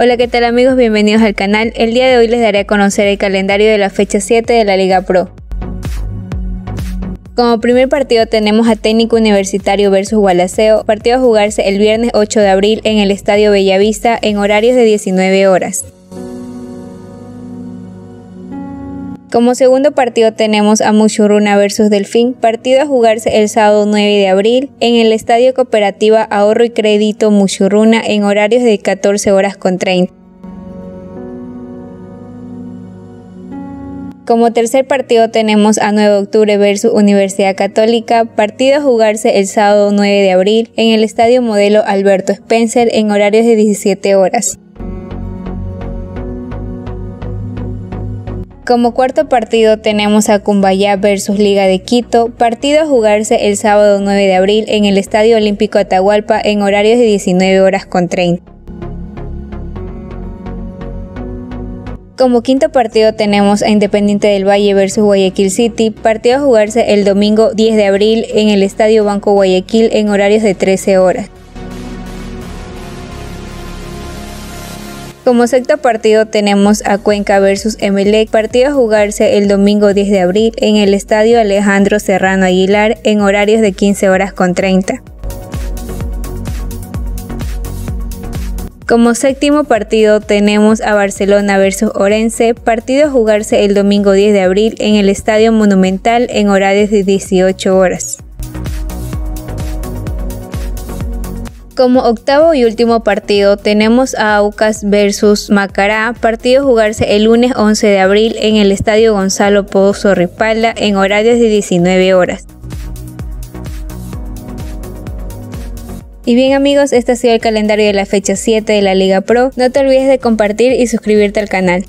Hola, ¿qué tal amigos? Bienvenidos al canal. El día de hoy les daré a conocer el calendario de la fecha 7 de la Liga Pro. Como primer partido tenemos a Técnico Universitario versus Gualaceo, partido a jugarse el viernes 8 de abril en el Estadio Bellavista en horarios de 19 horas. Como segundo partido tenemos a Muchurruna versus Delfín, partido a jugarse el sábado 9 de abril en el Estadio Cooperativa Ahorro y Crédito Muchurruna en horarios de 14 horas con 30. Como tercer partido tenemos a 9 de octubre versus Universidad Católica, partido a jugarse el sábado 9 de abril en el Estadio Modelo Alberto Spencer en horarios de 17 horas. Como cuarto partido tenemos a Cumbayá versus Liga de Quito, partido a jugarse el sábado 9 de abril en el Estadio Olímpico Atahualpa en horarios de 19 horas con 30. Como quinto partido tenemos a Independiente del Valle versus Guayaquil City, partido a jugarse el domingo 10 de abril en el Estadio Banco Guayaquil en horarios de 13 horas. Como sexto partido tenemos a Cuenca versus Emelec, partido a jugarse el domingo 10 de abril en el estadio Alejandro Serrano Aguilar en horarios de 15 horas con 30. Como séptimo partido tenemos a Barcelona versus Orense, partido a jugarse el domingo 10 de abril en el Estadio Monumental en horarios de 18 horas. Como octavo y último partido tenemos a Aucas versus Macará, partido jugarse el lunes 11 de abril en el Estadio Gonzalo Pozo Ripalda en horarios de 19 horas. Y bien amigos, este ha sido el calendario de la fecha 7 de la Liga Pro. No te olvides de compartir y suscribirte al canal.